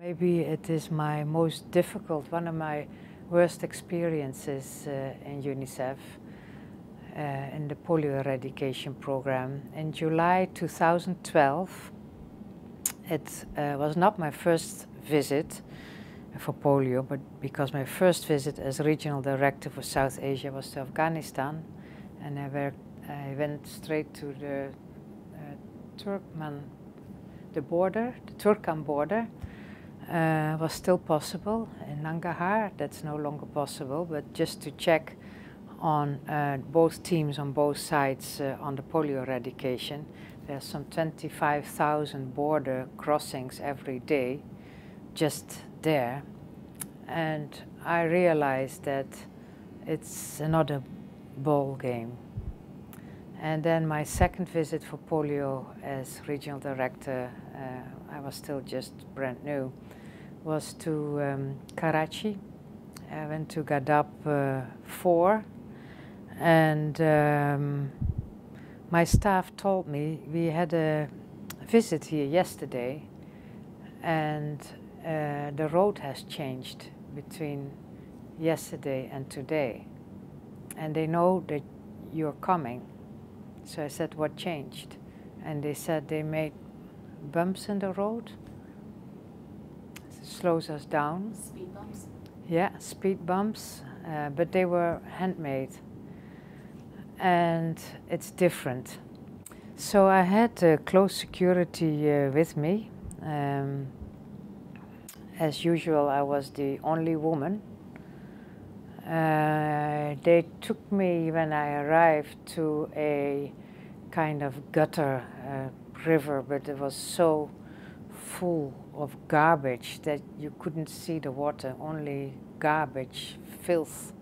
Maybe it is my most difficult, one of my worst experiences uh, in UNICEF uh, in the polio eradication program. In July 2012, it uh, was not my first visit for polio, but because my first visit as regional director for South Asia was to Afghanistan, and I, were, I went straight to the uh, Torkham, the border, the Torkham border, uh, was still possible. In Nangarhar, that's no longer possible, but just to check on uh, both teams on both sides uh, on the polio eradication. There's some 25,000 border crossings every day just there. And I realized that it's another ball game. And then my second visit for polio as regional director, uh, I was still just brand new, was to um, Karachi. I went to Gadap uh, 4 and um, my staff told me we had a visit here yesterday. And uh, the road has changed between yesterday and today. And they know that you're coming. So I said what changed? And they said they made bumps in the road slows us down. Speed bumps? Yeah, speed bumps, uh, but they were handmade. And it's different. So I had uh, close security uh, with me. Um, as usual, I was the only woman. Uh, they took me when I arrived to a kind of gutter uh, river, but it was so full of garbage that you couldn't see the water, only garbage, filth.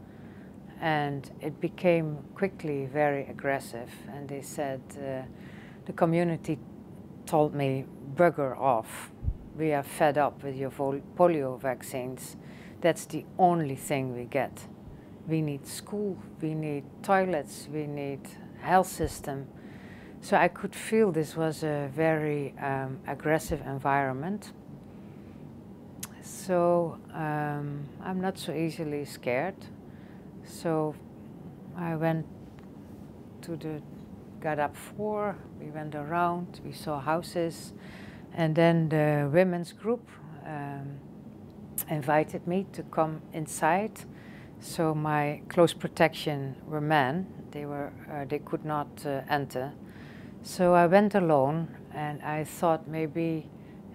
And it became quickly very aggressive. And they said, uh, the community told me, bugger off. We are fed up with your polio vaccines. That's the only thing we get. We need school, we need toilets, we need health system. So I could feel this was a very um, aggressive environment. So um, I'm not so easily scared. So I went to the Gadap 4, we went around, we saw houses, and then the women's group um, invited me to come inside. So my close protection were men, they, were, uh, they could not uh, enter. So I went alone and I thought maybe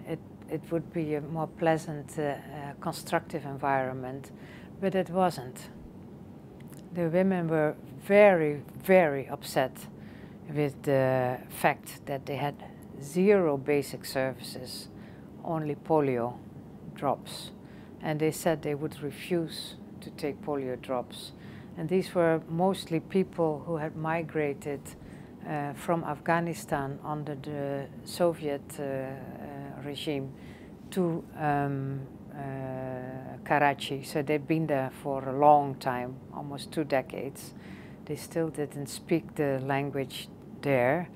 it it would be a more pleasant, uh, uh, constructive environment, but it wasn't. The women were very, very upset with the fact that they had zero basic services, only polio drops. And they said they would refuse to take polio drops. And these were mostly people who had migrated uh, from Afghanistan under the Soviet uh, regime to um, uh, Karachi. So they'd been there for a long time, almost two decades. They still didn't speak the language there.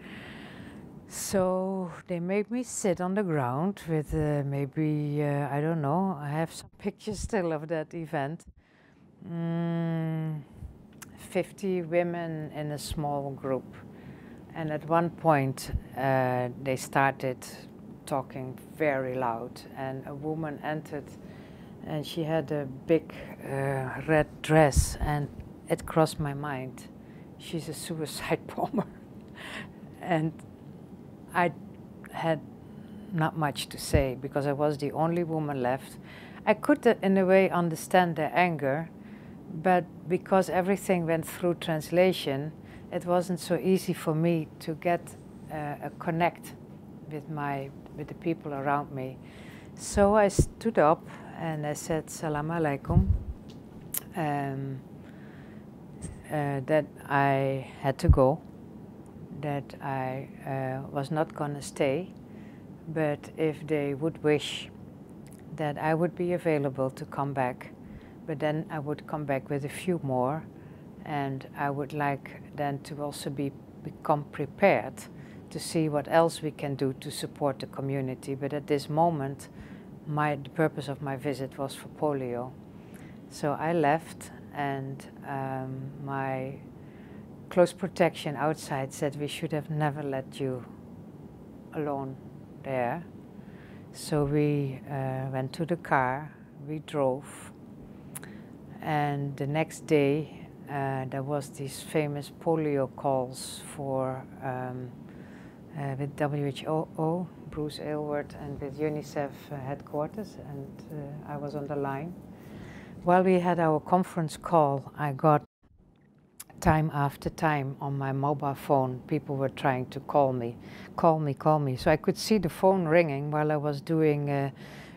So they made me sit on the ground with uh, maybe, uh, I don't know, I have some pictures still of that event. Mm, 50 women in a small group. And at one point, uh, they started talking very loud. And a woman entered and she had a big uh, red dress. And it crossed my mind. She's a suicide bomber. And I had not much to say because I was the only woman left. I could uh, in a way understand their anger but because everything went through translation it wasn't so easy for me to get uh, a connect with my with the people around me. So I stood up and I said Salam alaikum. Um, uh, that I had to go, that I uh, was not going to stay, but if they would wish, that I would be available to come back, but then I would come back with a few more, and I would like then to also be become prepared to see what else we can do to support the community. But at this moment, my, the purpose of my visit was for polio. So I left and um, my close protection outside said we should have never let you alone there. So we uh, went to the car, we drove, and the next day uh, there was these famous polio calls for um, uh, with WHO, Bruce Aylward, and with UNICEF headquarters, and uh, I was on the line. While we had our conference call, I got time after time on my mobile phone, people were trying to call me, call me, call me. So I could see the phone ringing while I was doing a,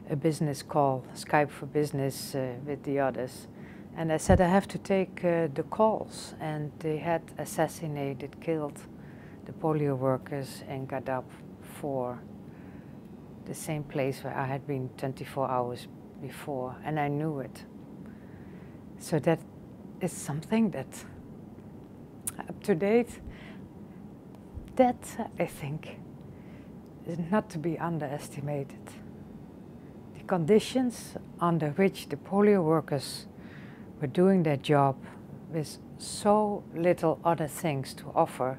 a business call, Skype for Business uh, with the others. And I said, I have to take uh, the calls. And they had assassinated, killed the polio workers in Gadap for the same place where I had been 24 hours before. And I knew it. So that is something that up to date. That, I think, is not to be underestimated. The conditions under which the polio workers were doing their job with so little other things to offer,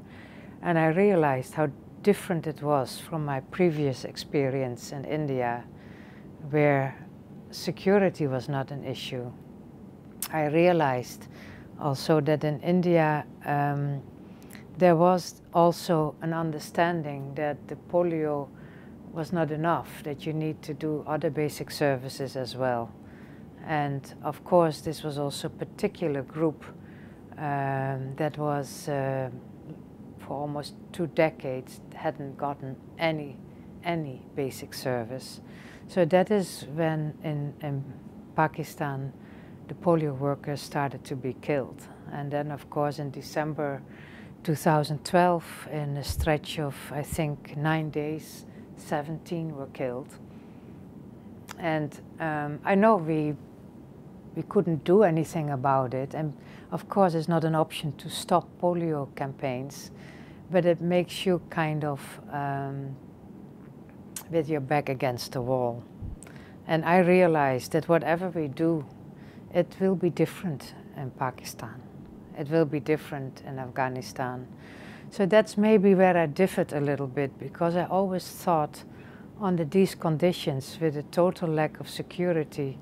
and I realized how different it was from my previous experience in India, where security was not an issue. I realized also that in India um, there was also an understanding that the polio was not enough, that you need to do other basic services as well. And of course, this was also a particular group um, that was uh, for almost two decades hadn't gotten any any basic service. So that is when in, in Pakistan the polio workers started to be killed. And then, of course, in December 2012, in a stretch of, I think, nine days, 17 were killed. And um, I know we, we couldn't do anything about it. And of course, it's not an option to stop polio campaigns, but it makes you kind of um, with your back against the wall. And I realized that whatever we do it will be different in Pakistan. It will be different in Afghanistan. So that's maybe where I differed a little bit because I always thought under these conditions with a total lack of security,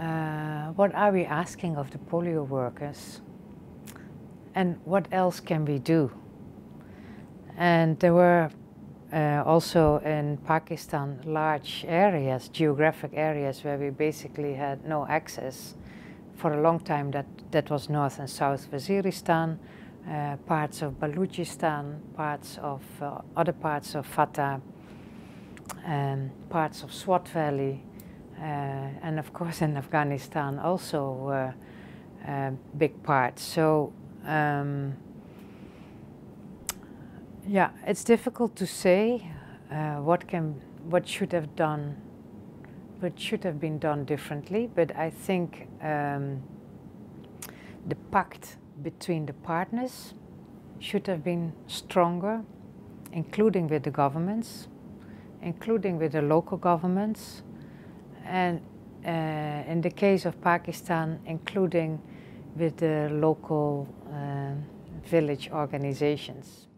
uh, what are we asking of the polio workers? And what else can we do? And there were uh, also in Pakistan large areas, geographic areas where we basically had no access. For a long time that, that was North and South Waziristan, uh, parts of Balochistan, parts of uh, other parts of FATA, um, parts of Swat Valley, and of course in Afghanistan also uh, uh, big part. So um, yeah, it's difficult to say uh, what can, what should have done, what should have been done differently. But I think um, the pact between the partners should have been stronger, including with the governments, including with the local governments, and uh, in the case of Pakistan, including with the local uh, village organizations.